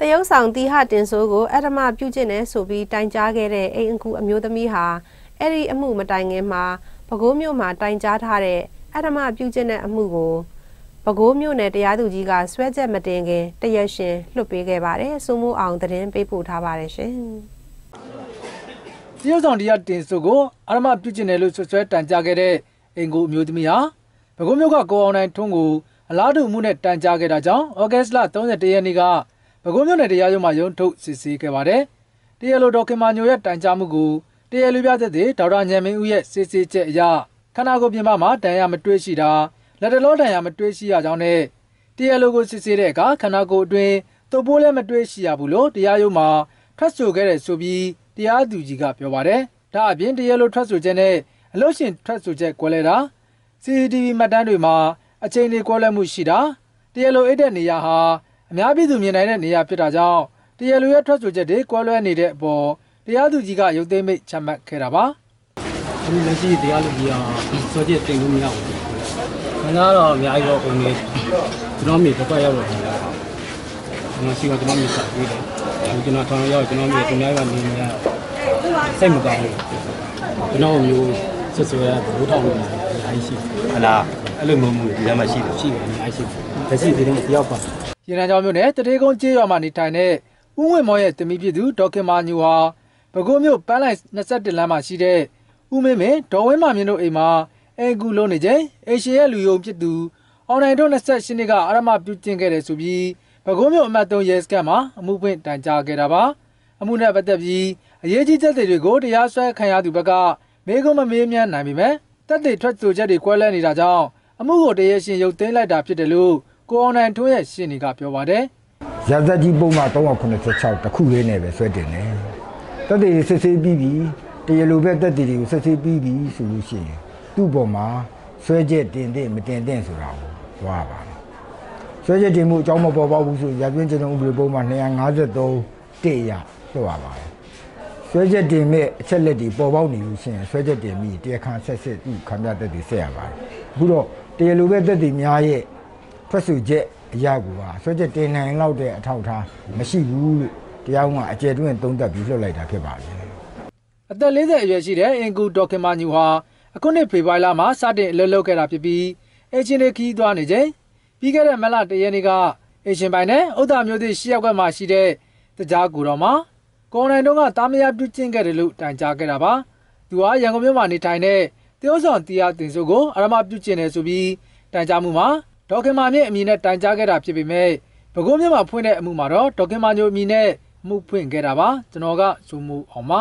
တရုတ်ဆောင်တီဟတင်ဆိုးကိုအဓမ္မပြုကျင့်နေဆိုပြီးတိုင်ကြားခဲ့တဲ့အိမ်အကူအမျိုးသမီးဟာအဲ့ဒီအမှုမတိုင်ခင်မှာပဲခူးမြို့မှာတိုင်ကြားထားတဲ့အဓမ္မပြုကျင့်တဲ့အမှုကိုပဲခူးမြို့နယ်တရားသူကြီးကဆွဲချက်မတင်ခင်တရက်ရှင်လွှတ်ပေးခဲ့ပါတယ်။စုမှုအောင်သတင်းပေးပို့ထားပါတယ်ရှင်။တရုတ်ဆောင်တရားတင်ဆိုကိုအဓမ္မပြုကျင့်တယ်လို့ဆွဆွဲတိုင်ကြားခဲ့တဲ့အိမ်ကူအမျိုးသမီးဟာပဲခူးမြို့ကကိုအောင်နိုင်ထွန်းကိုအလားတူမှုနဲ့တိုင်ကြားခဲ့တာကြောင့်ဩဂတ်စ်လ31ရက်နေ့က ပဲခူးမြို့နယ်တရားရုံးမှာရုံးထုတ်စစ်ဆေးခဲ့ပါတယ်။တရားလိုဒေါက်ကင်မာညိုရဲ့တိုင်ကြားမှုကိုတရားလူပြသက်သေဒေါက်တာညံမင်းဦးရဲ့စစ်ဆေးချက်အရခန္ဓာကိုယ်ပြင်ပမှာတန်ရမတွေ့ရှိတာလက်တလောတန်ရမတွေ့ရှိရကြောင်းနဲ့တရားလိုကိုစစ်ဆေးတဲ့အခါခန္ဓာကိုယ်အတွင်းသို့ပိုးလည်းမတွေ့ရှိရဘူးလို့တရားရုံးမှာထွက်ဆိုခဲ့တဲ့ဆိုပြီးတရားသူကြီးကပြောပါတယ်။ဒါအပြင်တရားလိုထွက်ဆိုချက်နဲ့အလို့ရှင်ထွက်ဆိုချက်ကွဲလဲတာ CCTV မှတ်တမ်းတွေမှာအချိန်တွေကွဲလွဲမှုရှိတာတရားလိုအိတ်တဲ့နေရာဟာ အများပြည်သူမြင်နိုင်တဲ့နေရာဖြစ်တာကြောင့်တရားလိုရဲ့ထွက်ဆိုချက်တွေကွဲလွဲနေတဲ့အပေါ်တရားသူကြီးကရုပ်သိမ်းမိတ်ချမှတ်ခဲ့တာပါအခုလက်ရှိတရားလူကြီးကစောကျတင်လို့မရဘူးခင်ဗျားတော့အများကြီးတော့ပုံနေကျွန်တော်မြေတစ်ပတ်ရောက်တော့ခင်ဗျာကျွန်တော်ရှိကကျွန်တော်မြေစာပြီးတယ်ကျွန်တော်ထောင်ရောက်ကျွန်တော်မြေသူများကနေနေရစိတ်မကောင်းဘူးကျွန်တော်မျိုးဆွဆွဲရဘိုးထောင်နေတယ်အများကြီးရှိဟလားအဲ့လိုမျိုးမျိုးဒီထဲမှာရှိတယ်ရှိတယ်အများကြီးရှိတယ်လက်ရှိဒီထဲမှာတယောက်ပါ ရန်ကြောင်မြို့နယ်တတေကုန်းကျေးရွာမှာနေထိုင်တဲ့ဦးဝင်းမော်ရဲ့တမီးဖြစ်သူဒေါခင်မာညူဟာပဲခူးမြို့ပန်းလိုက်21လမ်းမှာရှိတဲ့ဦးမင်းမင်းဒေါ်ဝင်းမမြင့်တို့အိမ်မှာအဲကူလုံးနေချိန်အေရှရဲ့လူယုံဖြစ်သူအွန်လိုင်းတို့28နှစ်ကအာရမပြုကျင့်ခဲ့တယ်ဆိုပြီးပဲခူးမြို့အမှတ်3ရဲစခန်းမှာအမှုဖွင့်တိုင်ကြားခဲ့တာပါအမှုနဲ့ပတ်သက်ပြီးအရေးကြီးချက်တွေကိုတရားစွဲခံရသူဘက်ကမေးခွန်းမမေးမြန်းနိုင်ပေမဲ့တက်တွေထွက်ဆိုချက်တွေကွဲလဲနေတာကြောင့်အမှုကိုတရားရှင်ရုပ်သိမ်းလိုက်တာဖြစ်တယ်လို့ ကိုအောင်နိုင်ထွန်းရဲ့ရှင်းနေကပြောပါတယ်ရသက်ကြီးပုံမှန်386တခုလေးနဲ့ပဲဆွဲတင်တယ်တက်တွေစစ်ဆေးပြီးပြီတရားလိုပဲတက်တွေတွေကိုစစ်ဆေးပြီးပြီဆိုလို့ရှိရင်သူ့ပေါ်မှာဆွဲချက်တင်တဲ့မတင်တဲ့ဆိုတာကိုသွားပါမယ်ဆွဲချက်တင်မှုအကြောင်းမပေါ်ပေါက်ဘူးဆိုရသွင်းကျွန်တော်ဥပဒေပုံမှာ253တေရလွှတ်ပါပါတယ်ဆွဲချက်တင်မဲ့အချက်လက်တွေပေါ်ပေါက်နေလို့ရှိရင်ဆွဲချက်တင်ပြီးတရားခံဆက်စစ်သူခံပြတက်တွေဆက်ရပါတယ်အခုတော့တရားလိုပဲတက်တွေများရဲ့ ထွက်ဆိုချက်အရာကူပါဆွဲချက်တင်နိုင်လောက်တဲ့အထောက်ထားမရှိဘူးလို့တရားဥပဒေအကျယ်တွင်းသုံးသပ်ပြီးလွှတ်လိုက်တာဖြစ်ပါတယ်အသက်40အရွယ်ရှိတဲ့အင်ကူဒေါခင်မာညူဟာအခုနှစ်ဖေဖော်ဝါရီလမှာစတင်အလုပ်လုပ်ခဲ့တာဖြစ်ပြီးအချင်းတွေခီးသွားနေချိန်ပြီးခဲ့တဲ့မလတရက်နေ့ကအရှင်ပိုင်နဲ့ဥဒ္ဒါမျိုးသစ်ရှီယောက်ကမှရှိတဲ့တကြားကူတော်မှာကွန်နိုင်တုံးကတာမယာပြုကျင့်ခဲ့တယ်လို့တိုင်ကြားခဲ့တာပါသူဟာရန်ကုန်မြို့မှာနေထိုင်တဲ့တရုတ်ဆောင်တရားတင်စုကိုအရမပြုကျင့်တယ်ဆိုပြီးတိုင်ကြားမှုမှာ ဒေါခင်မာမြင့်အမည်နဲ့တိုင်ကြားခဲ့တာဖြစ်ပေမဲ့ပဲခူးမြို့မှာဖွင့်တဲ့အမှုမှာတော့ဒေါခင်မာညိုအမည်နဲ့မှုဖွင့်ခဲ့တာပါကျွန်တော်ကဇူမူအောင်ပါ